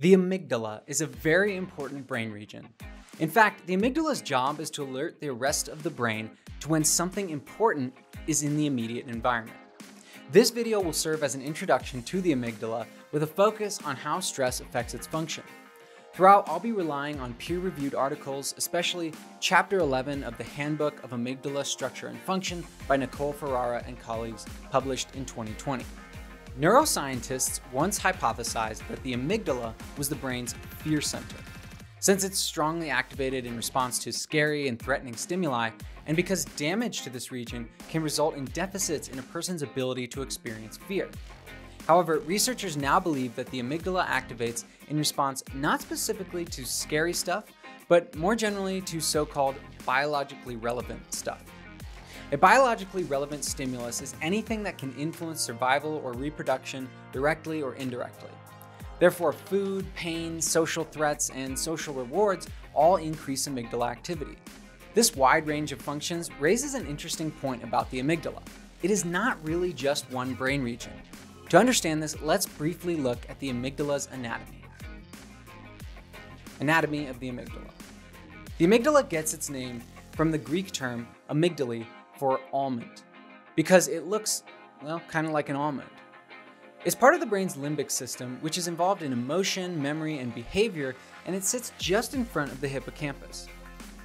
The amygdala is a very important brain region. In fact, the amygdala's job is to alert the rest of the brain to when something important is in the immediate environment. This video will serve as an introduction to the amygdala with a focus on how stress affects its function. Throughout, I'll be relying on peer-reviewed articles, especially Chapter 11 of the Handbook of Amygdala Structure and Function by Nicole Ferrara and colleagues, published in 2020. Neuroscientists once hypothesized that the amygdala was the brain's fear center. Since it's strongly activated in response to scary and threatening stimuli, and because damage to this region can result in deficits in a person's ability to experience fear. However, researchers now believe that the amygdala activates in response not specifically to scary stuff, but more generally to so called biologically relevant stuff. A biologically relevant stimulus is anything that can influence survival or reproduction directly or indirectly. Therefore, food, pain, social threats, and social rewards all increase amygdala activity. This wide range of functions raises an interesting point about the amygdala. It is not really just one brain region. To understand this, let's briefly look at the amygdala's anatomy. Anatomy of the amygdala. The amygdala gets its name from the Greek term amygdali, for almond because it looks, well, kind of like an almond. It's part of the brain's limbic system, which is involved in emotion, memory, and behavior, and it sits just in front of the hippocampus.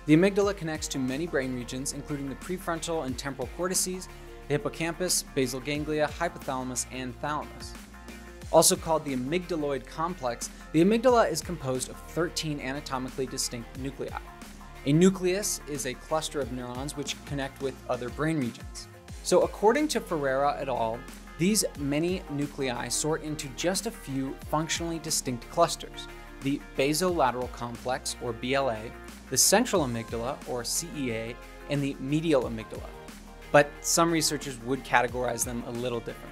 The amygdala connects to many brain regions, including the prefrontal and temporal cortices, the hippocampus, basal ganglia, hypothalamus, and thalamus. Also called the amygdaloid complex, the amygdala is composed of 13 anatomically distinct nuclei. A nucleus is a cluster of neurons which connect with other brain regions. So according to Ferrara et al., these many nuclei sort into just a few functionally distinct clusters, the basolateral complex, or BLA, the central amygdala, or CEA, and the medial amygdala. But some researchers would categorize them a little differently.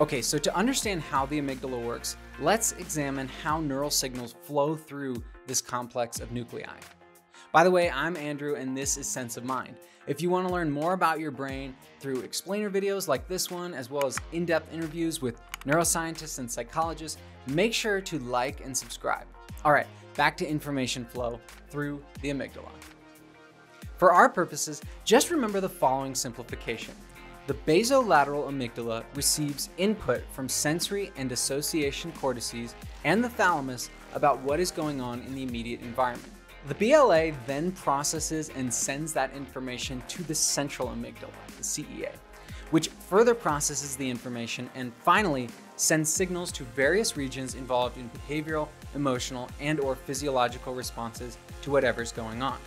Okay, so to understand how the amygdala works, let's examine how neural signals flow through this complex of nuclei. By the way, I'm Andrew and this is Sense of Mind. If you want to learn more about your brain through explainer videos like this one, as well as in-depth interviews with neuroscientists and psychologists, make sure to like and subscribe. All right, back to information flow through the amygdala. For our purposes, just remember the following simplification. The basolateral amygdala receives input from sensory and association cortices and the thalamus about what is going on in the immediate environment. The BLA then processes and sends that information to the central amygdala, the CEA, which further processes the information and finally sends signals to various regions involved in behavioral, emotional, and or physiological responses to whatever's going on.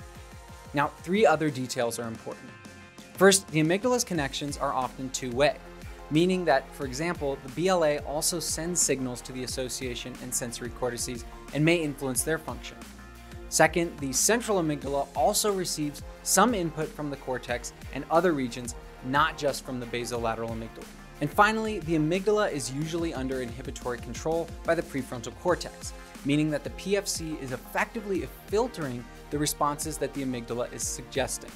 Now, three other details are important. First, the amygdala's connections are often two-way, meaning that, for example, the BLA also sends signals to the association and sensory cortices and may influence their function. Second, the central amygdala also receives some input from the cortex and other regions, not just from the basolateral amygdala. And finally, the amygdala is usually under inhibitory control by the prefrontal cortex, meaning that the PFC is effectively filtering the responses that the amygdala is suggesting.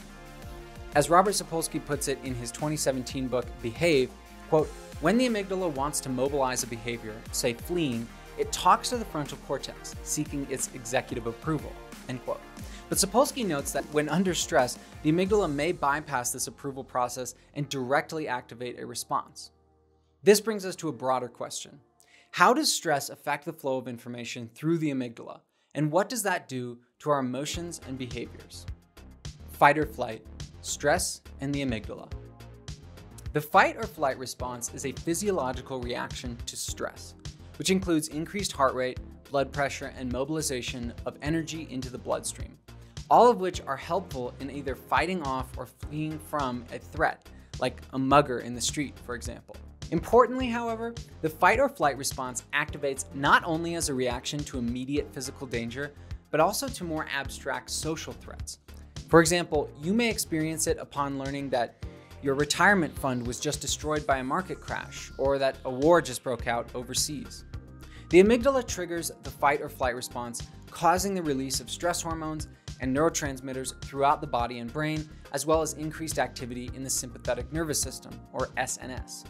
As Robert Sapolsky puts it in his 2017 book, Behave, quote, when the amygdala wants to mobilize a behavior, say fleeing, it talks to the frontal cortex, seeking its executive approval. End quote. But Sapolsky notes that when under stress, the amygdala may bypass this approval process and directly activate a response. This brings us to a broader question. How does stress affect the flow of information through the amygdala? And what does that do to our emotions and behaviors? Fight or flight, stress, and the amygdala. The fight or flight response is a physiological reaction to stress, which includes increased heart rate, blood pressure, and mobilization of energy into the bloodstream, all of which are helpful in either fighting off or fleeing from a threat, like a mugger in the street, for example. Importantly, however, the fight or flight response activates not only as a reaction to immediate physical danger, but also to more abstract social threats. For example, you may experience it upon learning that your retirement fund was just destroyed by a market crash, or that a war just broke out overseas. The amygdala triggers the fight or flight response, causing the release of stress hormones and neurotransmitters throughout the body and brain, as well as increased activity in the sympathetic nervous system, or SNS.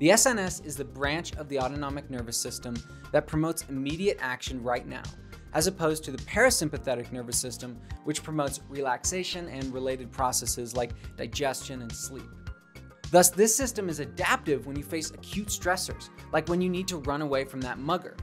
The SNS is the branch of the autonomic nervous system that promotes immediate action right now, as opposed to the parasympathetic nervous system, which promotes relaxation and related processes like digestion and sleep. Thus, this system is adaptive when you face acute stressors, like when you need to run away from that mugger.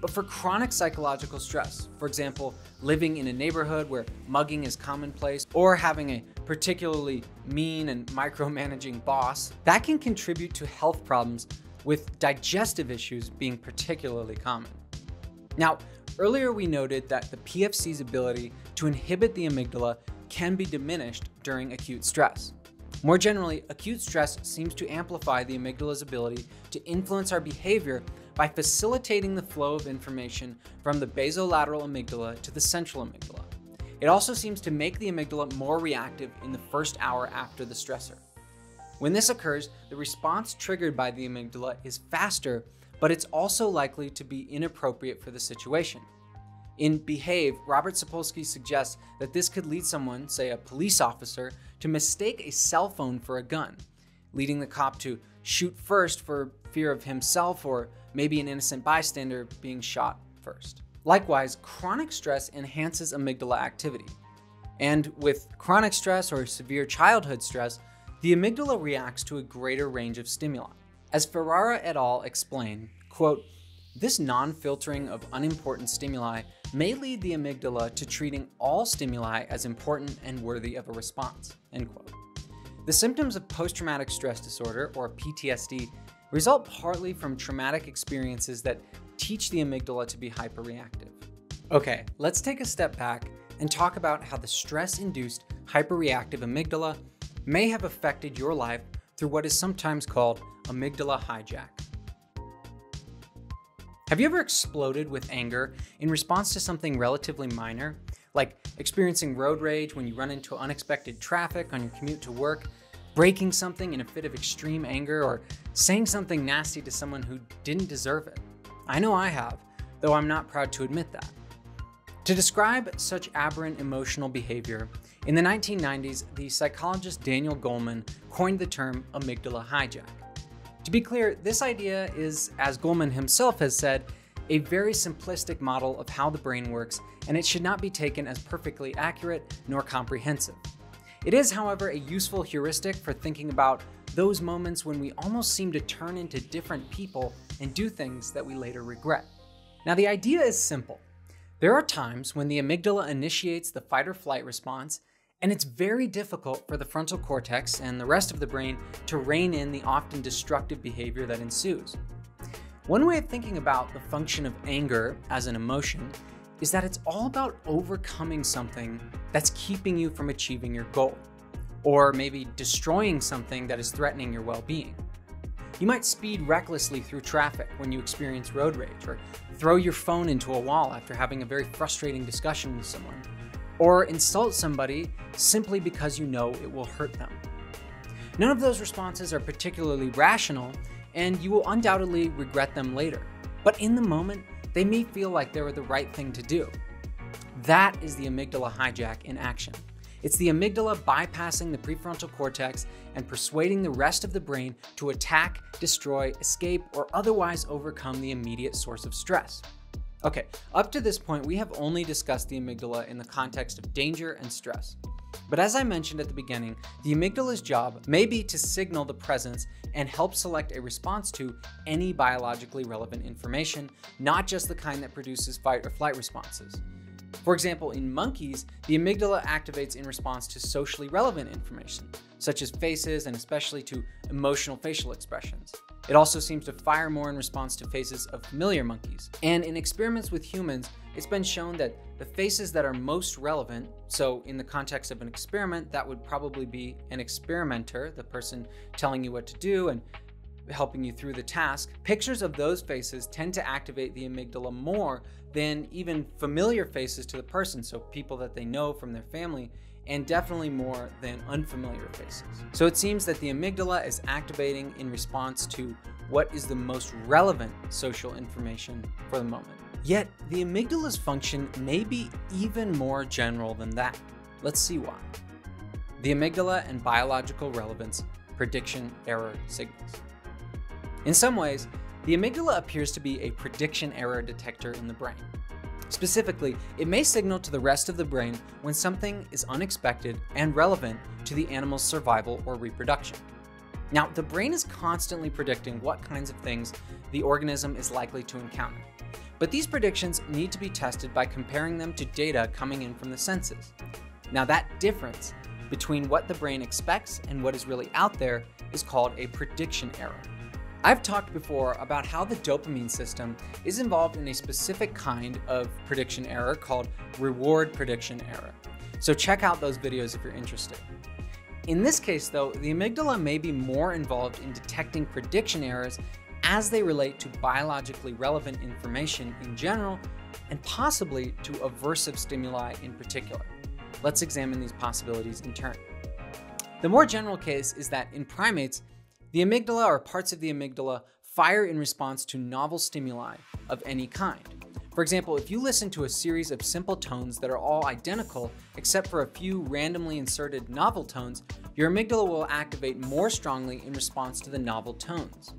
But for chronic psychological stress, for example, living in a neighborhood where mugging is commonplace, or having a particularly mean and micromanaging boss, that can contribute to health problems, with digestive issues being particularly common. Now, earlier we noted that the PFC's ability to inhibit the amygdala can be diminished during acute stress. More generally, acute stress seems to amplify the amygdala's ability to influence our behavior by facilitating the flow of information from the basolateral amygdala to the central amygdala. It also seems to make the amygdala more reactive in the first hour after the stressor. When this occurs, the response triggered by the amygdala is faster, but it's also likely to be inappropriate for the situation. In Behave, Robert Sapolsky suggests that this could lead someone, say a police officer, to mistake a cell phone for a gun, leading the cop to shoot first for fear of himself or maybe an innocent bystander being shot first. Likewise, chronic stress enhances amygdala activity. And with chronic stress or severe childhood stress, the amygdala reacts to a greater range of stimuli. As Ferrara et al. explain, quote, this non-filtering of unimportant stimuli may lead the amygdala to treating all stimuli as important and worthy of a response. End quote. The symptoms of post-traumatic stress disorder, or PTSD, result partly from traumatic experiences that teach the amygdala to be hyperreactive. Okay, let's take a step back and talk about how the stress-induced hyperreactive amygdala may have affected your life through what is sometimes called amygdala hijack. Have you ever exploded with anger in response to something relatively minor, like experiencing road rage when you run into unexpected traffic on your commute to work, breaking something in a fit of extreme anger, or saying something nasty to someone who didn't deserve it? I know I have, though I'm not proud to admit that. To describe such aberrant emotional behavior, in the 1990s, the psychologist Daniel Goleman coined the term amygdala hijack. To be clear, this idea is, as Goleman himself has said, a very simplistic model of how the brain works, and it should not be taken as perfectly accurate nor comprehensive. It is, however, a useful heuristic for thinking about those moments when we almost seem to turn into different people and do things that we later regret. Now, the idea is simple. There are times when the amygdala initiates the fight or flight response and it's very difficult for the frontal cortex and the rest of the brain to rein in the often destructive behavior that ensues. One way of thinking about the function of anger as an emotion is that it's all about overcoming something that's keeping you from achieving your goal, or maybe destroying something that is threatening your well being. You might speed recklessly through traffic when you experience road rage, or throw your phone into a wall after having a very frustrating discussion with someone, or insult somebody simply because you know it will hurt them. None of those responses are particularly rational, and you will undoubtedly regret them later. But in the moment, they may feel like they were the right thing to do. That is the amygdala hijack in action. It's the amygdala bypassing the prefrontal cortex and persuading the rest of the brain to attack, destroy, escape, or otherwise overcome the immediate source of stress. Okay, up to this point, we have only discussed the amygdala in the context of danger and stress. But as I mentioned at the beginning, the amygdala's job may be to signal the presence and help select a response to any biologically relevant information, not just the kind that produces fight or flight responses. For example, in monkeys, the amygdala activates in response to socially relevant information, such as faces and especially to emotional facial expressions. It also seems to fire more in response to faces of familiar monkeys. And in experiments with humans, it's been shown that the faces that are most relevant, so in the context of an experiment, that would probably be an experimenter, the person telling you what to do and helping you through the task, pictures of those faces tend to activate the amygdala more than even familiar faces to the person, so people that they know from their family and definitely more than unfamiliar faces. So it seems that the amygdala is activating in response to what is the most relevant social information for the moment. Yet, the amygdala's function may be even more general than that. Let's see why. The amygdala and biological relevance prediction error signals. In some ways, the amygdala appears to be a prediction error detector in the brain. Specifically, it may signal to the rest of the brain when something is unexpected and relevant to the animal's survival or reproduction. Now, the brain is constantly predicting what kinds of things the organism is likely to encounter. But these predictions need to be tested by comparing them to data coming in from the senses. Now, that difference between what the brain expects and what is really out there is called a prediction error. I've talked before about how the dopamine system is involved in a specific kind of prediction error called reward prediction error. So check out those videos if you're interested. In this case, though, the amygdala may be more involved in detecting prediction errors as they relate to biologically relevant information in general and possibly to aversive stimuli in particular. Let's examine these possibilities in turn. The more general case is that in primates, the amygdala or parts of the amygdala fire in response to novel stimuli of any kind. For example, if you listen to a series of simple tones that are all identical except for a few randomly inserted novel tones, your amygdala will activate more strongly in response to the novel tones.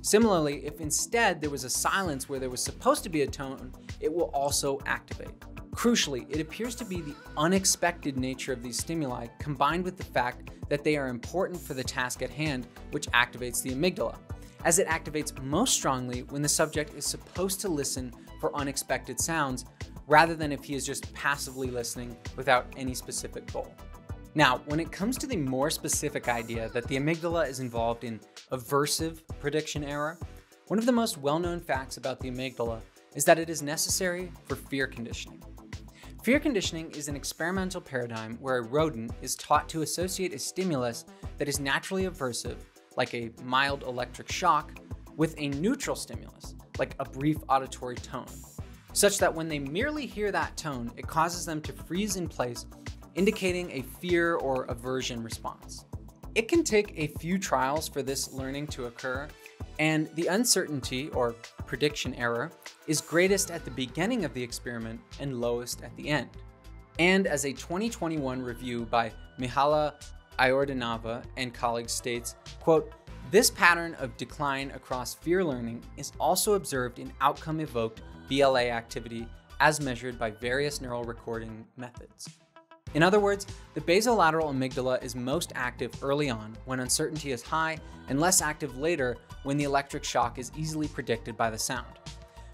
Similarly, if instead there was a silence where there was supposed to be a tone, it will also activate. Crucially, it appears to be the unexpected nature of these stimuli combined with the fact that they are important for the task at hand, which activates the amygdala, as it activates most strongly when the subject is supposed to listen for unexpected sounds rather than if he is just passively listening without any specific goal. Now, when it comes to the more specific idea that the amygdala is involved in aversive prediction error, one of the most well known facts about the amygdala is that it is necessary for fear conditioning. Fear conditioning is an experimental paradigm where a rodent is taught to associate a stimulus that is naturally aversive, like a mild electric shock, with a neutral stimulus, like a brief auditory tone, such that when they merely hear that tone, it causes them to freeze in place, indicating a fear or aversion response. It can take a few trials for this learning to occur, and the uncertainty or prediction error is greatest at the beginning of the experiment and lowest at the end. And as a 2021 review by Mihaela Iordanova and colleagues states, quote, this pattern of decline across fear learning is also observed in outcome evoked BLA activity as measured by various neural recording methods. In other words, the basolateral amygdala is most active early on when uncertainty is high and less active later when the electric shock is easily predicted by the sound.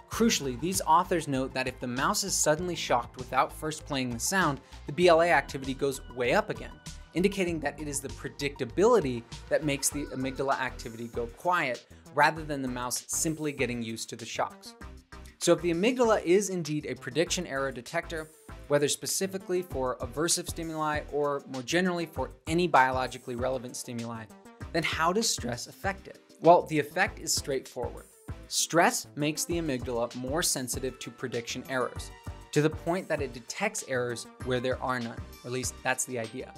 Crucially, these authors note that if the mouse is suddenly shocked without first playing the sound, the BLA activity goes way up again, indicating that it is the predictability that makes the amygdala activity go quiet rather than the mouse simply getting used to the shocks. So if the amygdala is indeed a prediction error detector, whether specifically for aversive stimuli or more generally for any biologically relevant stimuli, then how does stress affect it? Well, the effect is straightforward. Stress makes the amygdala more sensitive to prediction errors, to the point that it detects errors where there are none, or at least that's the idea.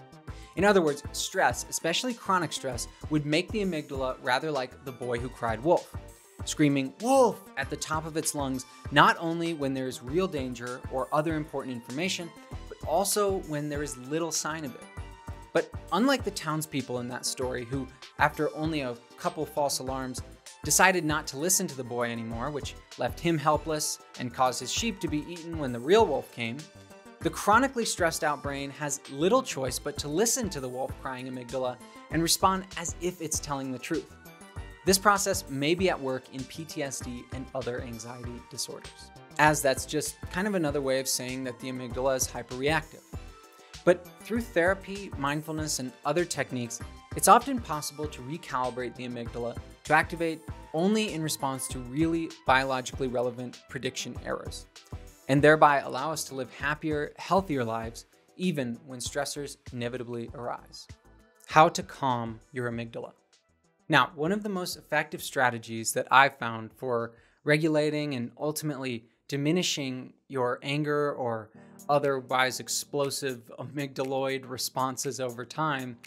In other words, stress, especially chronic stress, would make the amygdala rather like the boy who cried wolf, screaming wolf at the top of its lungs, not only when there is real danger or other important information, but also when there is little sign of it. But unlike the townspeople in that story, who, after only a couple false alarms, decided not to listen to the boy anymore, which left him helpless and caused his sheep to be eaten when the real wolf came, the chronically stressed out brain has little choice but to listen to the wolf crying amygdala and respond as if it's telling the truth. This process may be at work in PTSD and other anxiety disorders, as that's just kind of another way of saying that the amygdala is hyperreactive. But through therapy, mindfulness, and other techniques, it's often possible to recalibrate the amygdala to activate only in response to really biologically relevant prediction errors, and thereby allow us to live happier, healthier lives even when stressors inevitably arise. How to calm your amygdala. Now, one of the most effective strategies that I've found for regulating and ultimately diminishing your anger or otherwise explosive amygdaloid responses over time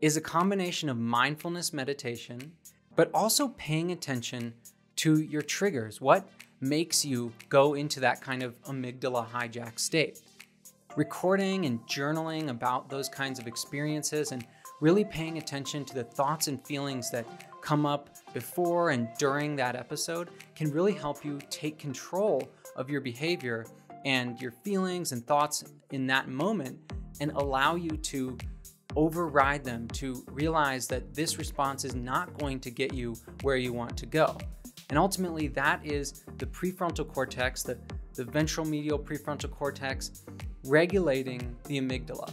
is a combination of mindfulness meditation, but also paying attention to your triggers. What makes you go into that kind of amygdala hijack state? Recording and journaling about those kinds of experiences and really paying attention to the thoughts and feelings that come up before and during that episode can really help you take control of your behavior and your feelings and thoughts in that moment and allow you to override them to realize that this response is not going to get you where you want to go. And ultimately, that is the prefrontal cortex, the, the ventral medial prefrontal cortex, regulating the amygdala.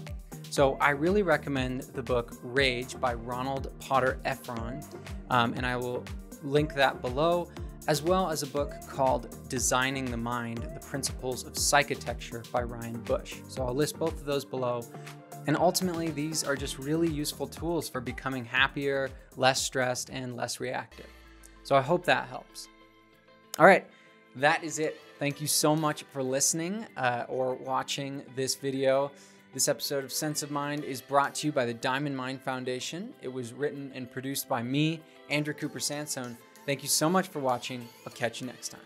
So I really recommend the book Rage by Ronald Potter Efron, um, and I will link that below, as well as a book called Designing the Mind The Principles of Psychitecture by Ryan Bush. So I'll list both of those below. And ultimately, these are just really useful tools for becoming happier, less stressed, and less reactive. So I hope that helps. All right, that is it. Thank you so much for listening uh, or watching this video. This episode of Sense of Mind is brought to you by the Diamond Mind Foundation. It was written and produced by me, Andrew Cooper Sansone. Thank you so much for watching. I'll catch you next time.